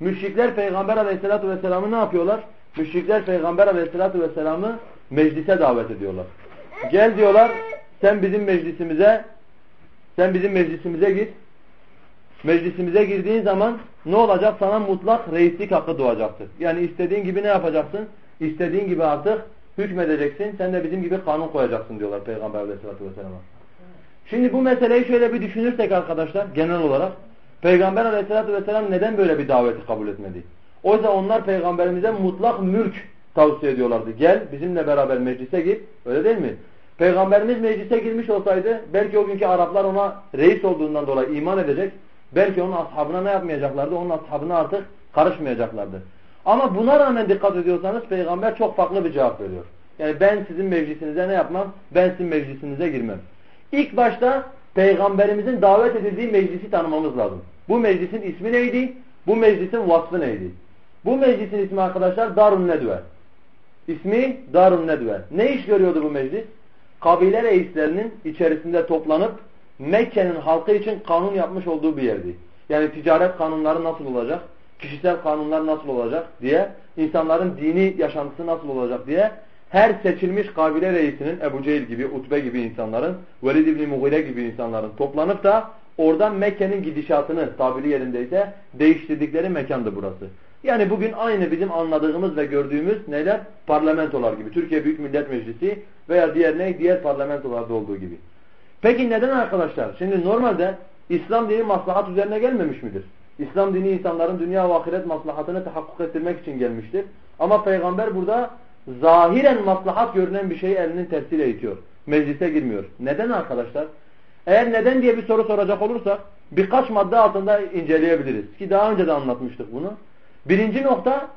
Müşrikler Peygamber aleyhissalatu vesselam'ı ne yapıyorlar? Müşrikler Peygamber aleyhissalatu vesselam'ı meclise davet ediyorlar. Gel diyorlar sen bizim meclisimize sen bizim meclisimize git. Meclisimize girdiğin zaman ne olacak? Sana mutlak reislik hakkı doğacaktır. Yani istediğin gibi ne yapacaksın? İstediğin gibi artık hükmedeceksin. Sen de bizim gibi kanun koyacaksın diyorlar Peygamber aleyhissalatü vesselam'a. Şimdi bu meseleyi şöyle bir düşünürsek arkadaşlar genel olarak Peygamber aleyhissalatü vesselam neden böyle bir daveti kabul etmedi? Oysa onlar peygamberimize mutlak mülk tavsiye ediyorlardı. Gel bizimle beraber meclise git. Öyle değil mi? Peygamberimiz meclise girmiş olsaydı belki o günkü Araplar ona reis olduğundan dolayı iman edecek. Belki onun ashabına ne yapmayacaklardı? Onun ashabına artık karışmayacaklardı. Ama buna rağmen dikkat ediyorsanız peygamber çok farklı bir cevap veriyor. Yani ben sizin meclisinize ne yapmam? Ben sizin meclisinize girmem. İlk başta peygamberimizin davet edildiği meclisi tanımamız lazım. Bu meclisin ismi neydi? Bu meclisin vasfı neydi? Bu meclisin ismi arkadaşlar Darun Nedve. İsmi Darun Nedve. Ne iş görüyordu bu meclis? Kabile reislerinin içerisinde toplanıp Mekke'nin halkı için kanun yapmış olduğu bir yerdi. Yani ticaret kanunları nasıl olacak? Kişisel kanunlar nasıl olacak diye, insanların dini yaşantısı nasıl olacak diye her seçilmiş kabile reisinin Ebu Cehil gibi, Utbe gibi insanların, Velid İbni Mughire gibi insanların toplanıp da oradan Mekke'nin gidişatını tabiri yerindeyse değiştirdikleri mekandı burası. Yani bugün aynı bizim anladığımız ve gördüğümüz neler? Parlamentolar gibi. Türkiye Büyük Millet Meclisi veya diğer ne? Diğer parlamentolarda olduğu gibi. Peki neden arkadaşlar? Şimdi normalde İslam dini maslahat üzerine gelmemiş midir? İslam dini insanların dünya ve ahiret maslahatını tahakkuk ettirmek için gelmiştir. Ama peygamber burada zahiren maslahat görünen bir şeyi elinin tersiyle itiyor. Meclise girmiyor. Neden arkadaşlar? Eğer neden diye bir soru soracak olursak birkaç madde altında inceleyebiliriz. Ki daha önce de anlatmıştık bunu. Birinci nokta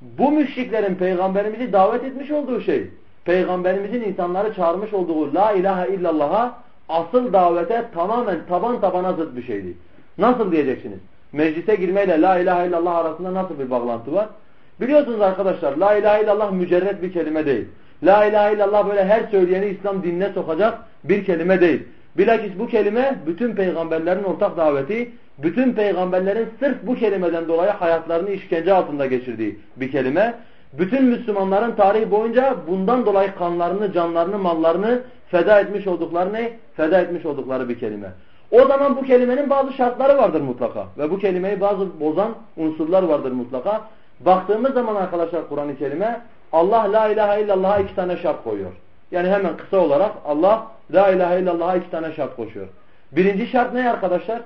bu müşriklerin peygamberimizi davet etmiş olduğu şey. Peygamberimizin insanları çağırmış olduğu la ilahe illallah'a asıl davete tamamen taban tabana zıt bir şeydi. Nasıl diyeceksiniz? Meclise girmeyle la ilahe illallah arasında nasıl bir bağlantı var? Biliyorsunuz arkadaşlar la ilahe illallah mücerret bir kelime değil. La ilahe illallah böyle her söyleyeni İslam dinine sokacak bir kelime değil. Bilakis bu kelime bütün peygamberlerin ortak daveti, bütün peygamberlerin sırf bu kelimeden dolayı hayatlarını işkence altında geçirdiği bir kelime. Bütün Müslümanların tarihi boyunca bundan dolayı kanlarını, canlarını, mallarını feda etmiş oldukları ne? Feda etmiş oldukları bir kelime. O zaman bu kelimenin bazı şartları vardır mutlaka. Ve bu kelimeyi bazı bozan unsurlar vardır mutlaka. Baktığımız zaman arkadaşlar Kur'an-ı Kerim'e Allah la ilahe illallah'a iki tane şart koyuyor. Yani hemen kısa olarak Allah la ilahe illallah'a iki tane şart koşuyor. Birinci şart ne arkadaşlar?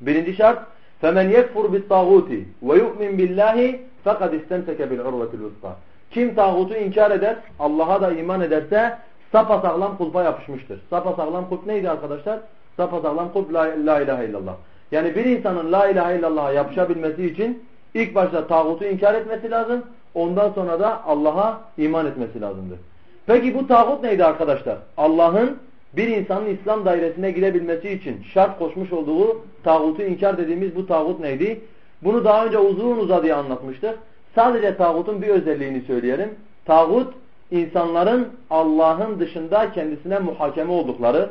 Birinci şart فَمَنْ يَكْفُرْ بِالطَّاغُوتِ وَيُؤْمِنْ بِاللّٰهِ فَقَدْ اِسْتَمْسَكَ بِالْعُرْوَةِ الْوُسْطَى Kim tağutu inkar eder, Allah'a da iman ederse sapasağlam kulpa yapışmıştır. Sapasağlam kulp neydi arkadaşlar? Sapasağlam kulp la, la ilahe illallah. Yani bir insanın la ilahe illallah'a yapışabilmesi için ilk başta tağutu inkar etmesi lazım. Ondan sonra da Allah'a iman etmesi lazımdır. Peki bu tağut neydi arkadaşlar? Allah'ın bir insanın İslam dairesine girebilmesi için şart koşmuş olduğu tağutu inkar dediğimiz bu tağut neydi? Bunu daha önce uzun uzadıya anlatmıştık. Sadece tağutun bir özelliğini söyleyelim. Tağut insanların Allah'ın dışında kendisine muhakeme oldukları,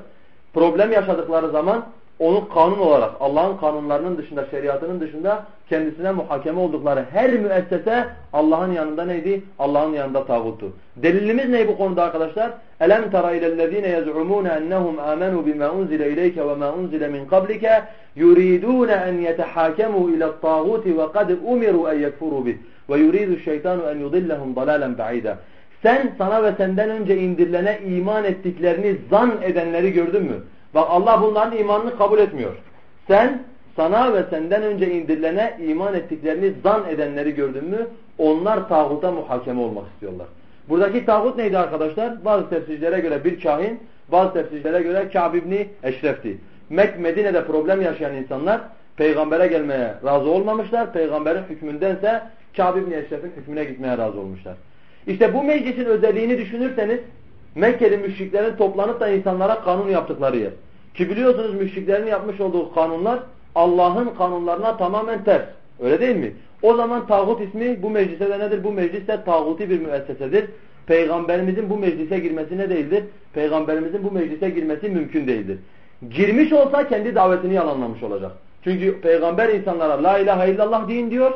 problem yaşadıkları zaman onu kanun olarak Allah'ın kanunlarının dışında, şeriatının dışında kendisine muhakeme oldukları her müessese Allah'ın yanında neydi? Allah'ın yanında tağuttu. Delilimiz ne bu konuda arkadaşlar? Elem tara ilellezine yez'umun ennehum amenu bima unzile ileyke ve ma unzile min qablike yuridun en yetehakemu ila tağuti ve kad umiru en yekfuru bih ve yuridu şeytanu en yudillahum dalalen ba'ida. Sen sana ve senden önce indirilene iman ettiklerini zan edenleri gördün mü? Bak Allah bunların imanını kabul etmiyor. Sen sana ve senden önce indirilene iman ettiklerini zan edenleri gördün mü? Onlar tağuta muhakeme olmak istiyorlar. Buradaki tağut neydi arkadaşlar? Bazı tefsircilere göre bir kahin, bazı tefsircilere göre Kâb ibni Eşref'ti. Mek Medine'de problem yaşayan insanlar peygambere gelmeye razı olmamışlar. Peygamberin hükmündense Kâb ibni Eşref'in hükmüne gitmeye razı olmuşlar. İşte bu meclisin özelliğini düşünürseniz Mekkeli müşriklerin toplanıp da insanlara kanun yaptıkları yer. Ki biliyorsunuz müşriklerin yapmış olduğu kanunlar Allah'ın kanunlarına tamamen ters. Öyle değil mi? O zaman tağut ismi bu meclise de nedir? Bu meclis de tağuti bir müessesedir. Peygamberimizin bu meclise girmesi ne değildir? Peygamberimizin bu meclise girmesi mümkün değildir. Girmiş olsa kendi davetini yalanlamış olacak. Çünkü peygamber insanlara la ilahe illallah deyin diyor.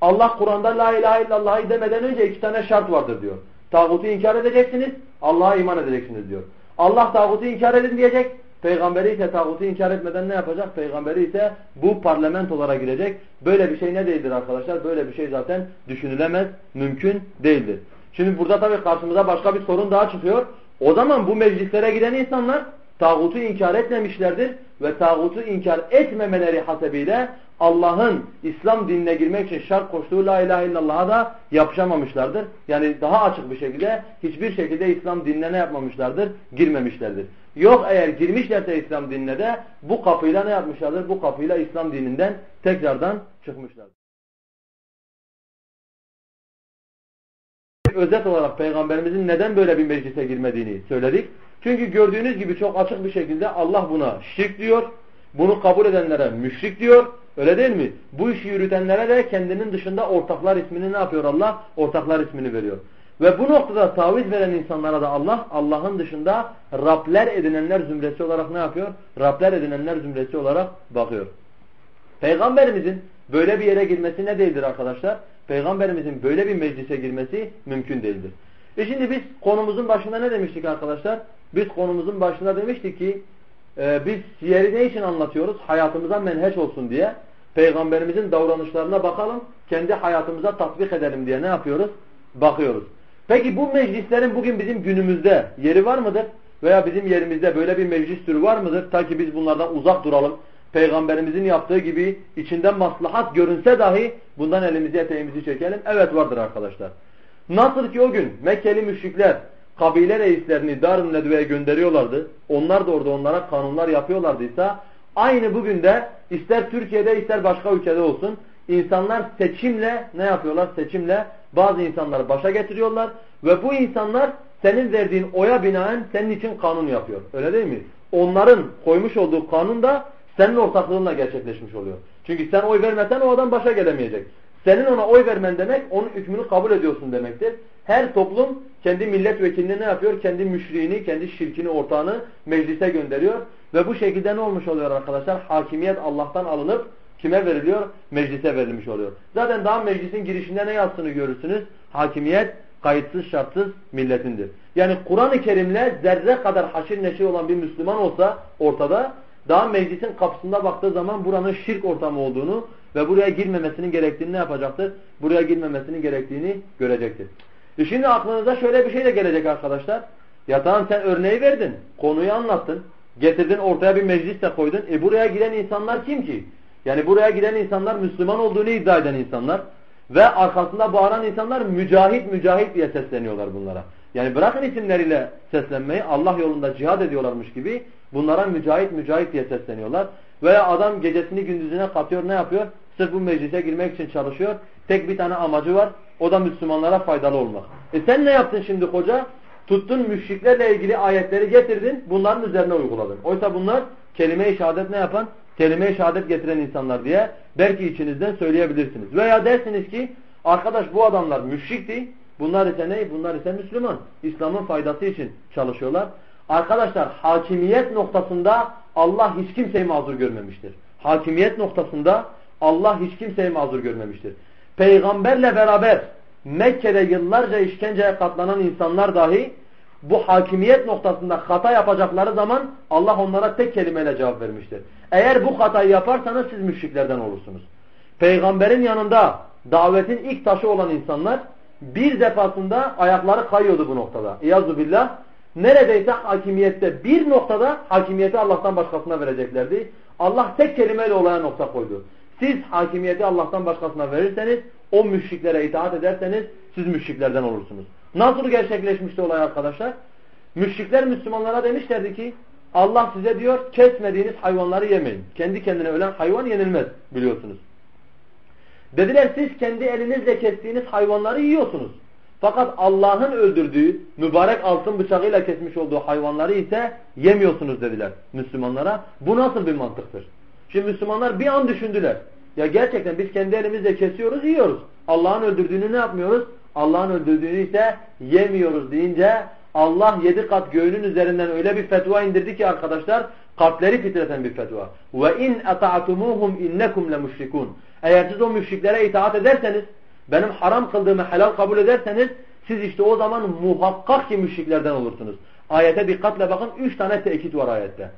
Allah Kur'an'da la ilahe illallah demeden önce iki tane şart vardır diyor. Tağutu inkar edeceksiniz, Allah'a iman edeceksiniz diyor. Allah tağutu inkar edin diyecek. Peygamberi ise tağutu inkar etmeden ne yapacak? Peygamberi ise bu parlamentolara girecek. Böyle bir şey ne değildir arkadaşlar? Böyle bir şey zaten düşünülemez, mümkün değildir. Şimdi burada tabii karşımıza başka bir sorun daha çıkıyor. O zaman bu meclislere giden insanlar tağutu inkar etmemişlerdir ve tağutu inkar etmemeleri hasebiyle Allah'ın İslam dinine girmek için şart koştuğu la ilahe illallah'a da yapışamamışlardır. Yani daha açık bir şekilde hiçbir şekilde İslam dinine ne yapmamışlardır? Girmemişlerdir. Yok eğer girmişlerse İslam dinine de bu kapıyla ne yapmışlardır? Bu kapıyla İslam dininden tekrardan çıkmışlardır. Özet olarak Peygamberimizin neden böyle bir meclise girmediğini söyledik. Çünkü gördüğünüz gibi çok açık bir şekilde Allah buna şirk diyor. Bunu kabul edenlere müşrik diyor. Öyle değil mi? Bu işi yürütenlere de kendinin dışında ortaklar ismini ne yapıyor Allah? Ortaklar ismini veriyor. Ve bu noktada taviz veren insanlara da Allah, Allah'ın dışında Rabler edinenler zümresi olarak ne yapıyor? Rabler edinenler zümresi olarak bakıyor. Peygamberimizin böyle bir yere girmesi ne değildir arkadaşlar? Peygamberimizin böyle bir meclise girmesi mümkün değildir. E şimdi biz konumuzun başında ne demiştik arkadaşlar? Biz konumuzun başında demiştik ki e, biz siyeri ne için anlatıyoruz? Hayatımıza menheç olsun diye. Peygamberimizin davranışlarına bakalım. Kendi hayatımıza tatbik edelim diye ne yapıyoruz? Bakıyoruz. Peki bu meclislerin bugün bizim günümüzde yeri var mıdır? Veya bizim yerimizde böyle bir meclis türü var mıdır? Ta ki biz bunlardan uzak duralım. Peygamberimizin yaptığı gibi içinden maslahat görünse dahi bundan elimizi eteğimizi çekelim. Evet vardır arkadaşlar. Nasıl ki o gün Mekkeli müşrikler kabile reislerini Darun Nedve'ye gönderiyorlardı. Onlar da orada onlara kanunlar yapıyorlardıysa aynı bugün de ister Türkiye'de ister başka ülkede olsun insanlar seçimle ne yapıyorlar? Seçimle bazı insanları başa getiriyorlar ve bu insanlar senin verdiğin oya binaen senin için kanun yapıyor. Öyle değil mi? Onların koymuş olduğu kanun da senin ortaklığınla gerçekleşmiş oluyor. Çünkü sen oy vermesen o adam başa gelemeyecek. Senin ona oy vermen demek onun hükmünü kabul ediyorsun demektir. Her toplum kendi milletvekilini ne yapıyor? Kendi müşriğini, kendi şirkini, ortağını meclise gönderiyor. Ve bu şekilde ne olmuş oluyor arkadaşlar? Hakimiyet Allah'tan alınıp kime veriliyor? Meclise verilmiş oluyor. Zaten daha meclisin girişinde ne yazısını görürsünüz? Hakimiyet kayıtsız şartsız milletindir. Yani Kur'an-ı Kerim'le zerre kadar haşir neşir olan bir Müslüman olsa ortada daha meclisin kapısında baktığı zaman buranın şirk ortamı olduğunu ve buraya girmemesinin gerektiğini ne yapacaktır? Buraya girmemesinin gerektiğini görecektir. E şimdi aklınıza şöyle bir şey de gelecek arkadaşlar. Ya tamam sen örneği verdin, konuyu anlattın, getirdin ortaya bir meclis de koydun. E buraya giden insanlar kim ki? Yani buraya giden insanlar Müslüman olduğunu iddia eden insanlar ve arkasında bağıran insanlar mücahit mücahit diye sesleniyorlar bunlara. Yani bırakın isimleriyle seslenmeyi Allah yolunda cihad ediyorlarmış gibi bunlara mücahit mücahit diye sesleniyorlar. Veya adam gecesini gündüzüne katıyor ne yapıyor? Sırf bu meclise girmek için çalışıyor. Tek bir tane amacı var. O da Müslümanlara faydalı olmak. E sen ne yaptın şimdi koca? Tuttun müşriklerle ilgili ayetleri getirdin. Bunların üzerine uyguladın. Oysa bunlar kelime-i şehadet ne yapan? Kelime-i şehadet getiren insanlar diye belki içinizden söyleyebilirsiniz. Veya dersiniz ki arkadaş bu adamlar müşrikti. Bunlar ise ne? Bunlar ise Müslüman. İslam'ın faydası için çalışıyorlar. Arkadaşlar hakimiyet noktasında Allah hiç kimseyi mazur görmemiştir. Hakimiyet noktasında Allah hiç kimseyi mazur görmemiştir. Peygamberle beraber Mekke'de yıllarca işkenceye katlanan insanlar dahi bu hakimiyet noktasında hata yapacakları zaman Allah onlara tek kelimeyle cevap vermiştir. Eğer bu hatayı yaparsanız siz müşriklerden olursunuz. Peygamberin yanında davetin ilk taşı olan insanlar bir defasında ayakları kayıyordu bu noktada. İyazu billah. Neredeyse hakimiyette bir noktada hakimiyeti Allah'tan başkasına vereceklerdi. Allah tek kelimeyle olaya nokta koydu. Siz hakimiyeti Allah'tan başkasına verirseniz, o müşriklere itaat ederseniz siz müşriklerden olursunuz. Nasıl gerçekleşmişti olay arkadaşlar? Müşrikler Müslümanlara demişlerdi ki Allah size diyor kesmediğiniz hayvanları yemeyin. Kendi kendine ölen hayvan yenilmez biliyorsunuz. Dediler siz kendi elinizle kestiğiniz hayvanları yiyorsunuz. Fakat Allah'ın öldürdüğü mübarek altın bıçağıyla kesmiş olduğu hayvanları ise yemiyorsunuz dediler Müslümanlara. Bu nasıl bir mantıktır? Şimdi Müslümanlar bir an düşündüler. Ya gerçekten biz kendi elimizle kesiyoruz, yiyoruz. Allah'ın öldürdüğünü ne yapmıyoruz? Allah'ın öldürdüğünü ise yemiyoruz deyince Allah yedi kat göğünün üzerinden öyle bir fetva indirdi ki arkadaşlar Kalpleri titreten bir fetva. Ve in ata'tumuhum innekum lemushrikun. Eğer siz o müşriklere itaat ederseniz, benim haram kıldığımı helal kabul ederseniz siz işte o zaman muhakkak ki müşriklerden olursunuz. Ayete dikkatle bakın. Üç tane tekit var ayette.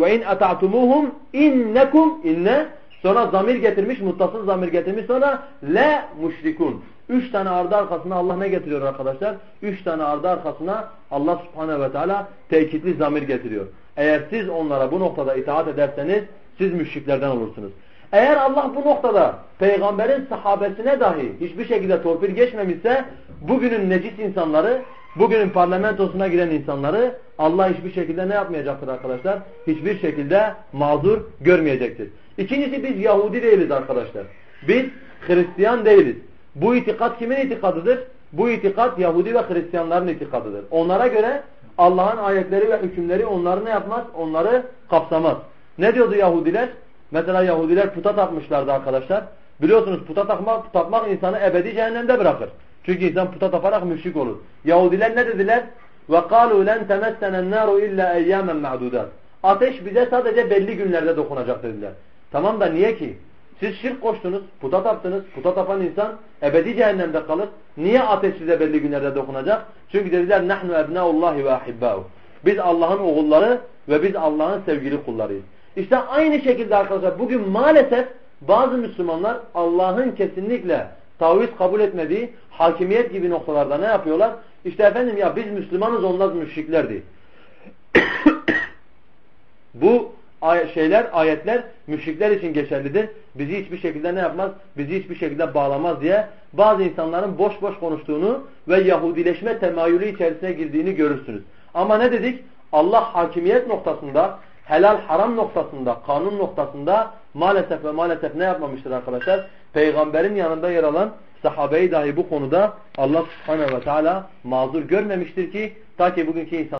Ve in ata'tumuhum innekum inne sonra zamir getirmiş, muttasıl zamir getirmiş sonra le müşrikun. Üç tane ardı arkasına Allah ne getiriyor arkadaşlar? Üç tane ardı arkasına Allah subhanehu ve teala tekitli zamir getiriyor. Eğer siz onlara bu noktada itaat ederseniz siz müşriklerden olursunuz. Eğer Allah bu noktada peygamberin sahabesine dahi hiçbir şekilde torpil geçmemişse bugünün necis insanları, bugünün parlamentosuna giren insanları Allah hiçbir şekilde ne yapmayacaktır arkadaşlar? Hiçbir şekilde mazur görmeyecektir. İkincisi biz Yahudi değiliz arkadaşlar. Biz Hristiyan değiliz. Bu itikat kimin itikadıdır? Bu itikat Yahudi ve Hristiyanların itikadıdır. Onlara göre Allah'ın ayetleri ve hükümleri onları ne yapmaz? Onları kapsamaz. Ne diyordu Yahudiler? Mesela Yahudiler puta tapmışlardı arkadaşlar. Biliyorsunuz puta tapmak, tapmak insanı ebedi cehennemde bırakır. Çünkü insan puta taparak müşrik olur. Yahudiler ne dediler? وَقَالُوا لَنْ تَمَسَّنَ النَّارُ اِلَّا اَيَّامًا مَعْدُودًا Ateş bize sadece belli günlerde dokunacak dediler. Tamam da niye ki? Siz şirk koştunuz, puta taptınız. Puta tapan insan ebedi cehennemde kalır. Niye ateş size belli günlerde dokunacak? Çünkü dediler نَحْنُ اَبْنَاءُ اللّٰهِ وَاحِبَّاهُ Biz Allah'ın oğulları ve biz Allah'ın sevgili kullarıyız. İşte aynı şekilde arkadaşlar bugün maalesef bazı Müslümanlar Allah'ın kesinlikle taviz kabul etmediği hakimiyet gibi noktalarda ne yapıyorlar? İşte efendim ya biz Müslümanız onlar müşriklerdi. Bu şeyler, ayetler müşrikler için geçerlidir. Bizi hiçbir şekilde ne yapmaz? Bizi hiçbir şekilde bağlamaz diye bazı insanların boş boş konuştuğunu ve Yahudileşme temayülü içerisine girdiğini görürsünüz. Ama ne dedik? Allah hakimiyet noktasında, helal haram noktasında, kanun noktasında maalesef ve maalesef ne yapmamıştır arkadaşlar? Peygamberin yanında yer alan sahabeyi dahi bu konuda Allah subhanehu ve teala mazur görmemiştir ki ta ki bugünkü insan